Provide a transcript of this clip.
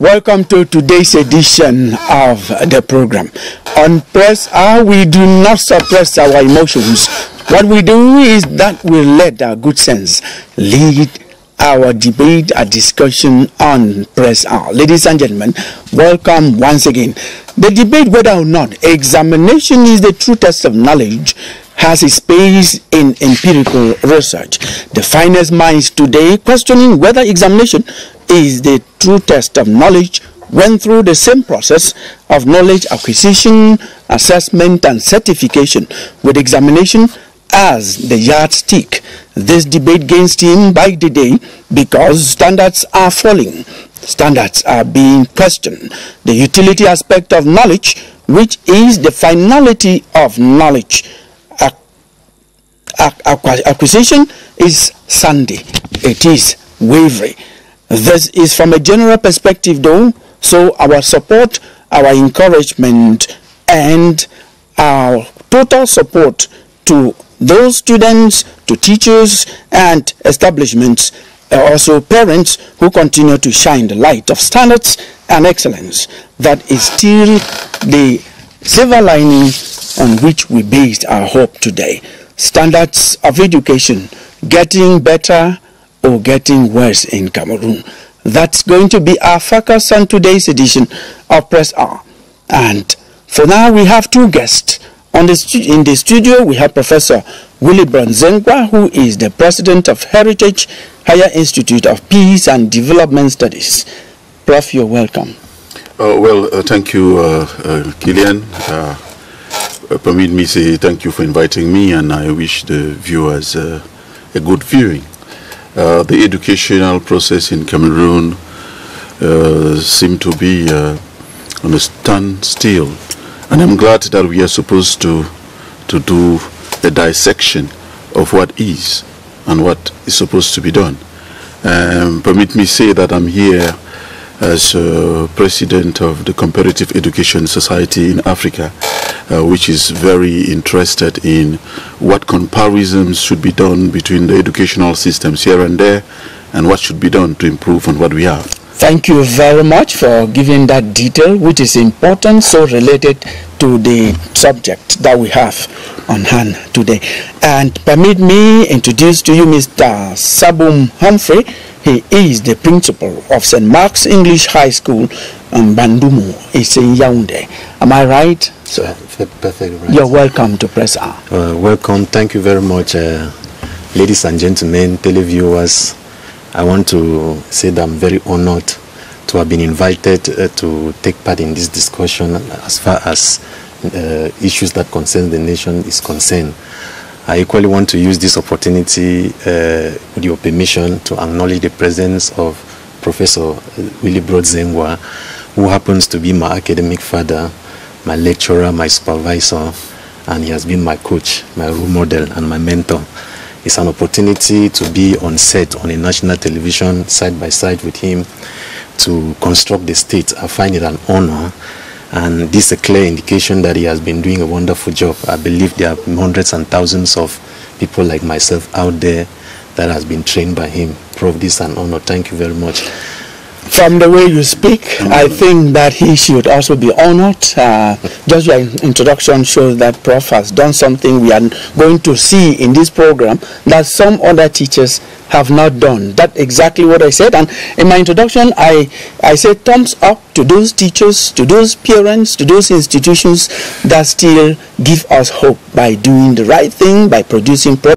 Welcome to today's edition of the program. On Press Hour, we do not suppress our emotions. What we do is that we let our good sense lead our debate, our discussion on Press Hour. Ladies and gentlemen, welcome once again. The debate, whether or not examination is the true test of knowledge, has its space in empirical research. The finest minds today questioning whether examination is the true test of knowledge went through the same process of knowledge acquisition, assessment, and certification with examination as the yardstick. This debate gains steam by the day because standards are falling. Standards are being questioned. The utility aspect of knowledge, which is the finality of knowledge, acquisition is sandy. It is wavering. This is from a general perspective though, so our support, our encouragement, and our total support to those students, to teachers, and establishments, uh, also parents who continue to shine the light of standards and excellence. That is still the silver lining on which we based our hope today. Standards of education getting better or getting worse in Cameroon. That's going to be our focus on today's edition of Press Hour. And for now, we have two guests. On the in the studio, we have Professor Willibroad Dze-Ngwa, who is the president of Heritage Higher Institute of Peace and Development Studies. Prof, you're welcome. Uh, well, uh, thank you, uh, uh Kilian. Uh, uh, permit me say thank you for inviting me, and I wish the viewers a good viewing. Uh, the educational process in Cameroon uh, seem to be uh, on a standstill. And I'm glad that we are supposed to, to do a dissection of what is and what is supposed to be done. Um, permit me say that I'm here as uh, president of the Comparative Education Society in Africa, uh, which is very interested in what comparisons should be done between the educational systems here and there and what should be done to improve on what we have. Thank you very much for giving that detail, which is important, so related to the subject that we have on hand today. And permit me introduce to you Mr. Sabum Humphrey, he is the principal of St. Mark's English High School in Bandumo. It's in Yaoundé. Am I right? So, perfectly right. You're welcome to Press Hour. Uh, welcome. Thank you very much, uh, ladies and gentlemen, televiewers. I want to say that I'm very honored to have been invited uh, to take part in this discussion as far as uh, issues that concern the nation is concerned. I equally want to use this opportunity, uh, with your permission, to acknowledge the presence of Professor Willibroad Dze-Ngwa, who happens to be my academic father, my lecturer, my supervisor, and he has been my coach, my role model, and my mentor. It's an opportunity to be on set on a national television side by side with him to construct the state. I find it an honor and this is a clear indication that he has been doing a wonderful job. I believe there are hundreds and thousands of people like myself out there that has been trained by him. Prove this is an honor. Thank you very much. From the way you speak, mm. I think that he should also be honored. Uh, just your introduction shows that Prof has done something we are going to see in this program that some other teachers have not done. That's exactly what I said. And in my introduction, I, I said thumbs up to those teachers, to those parents, to those institutions that still give us hope by doing the right thing, by producing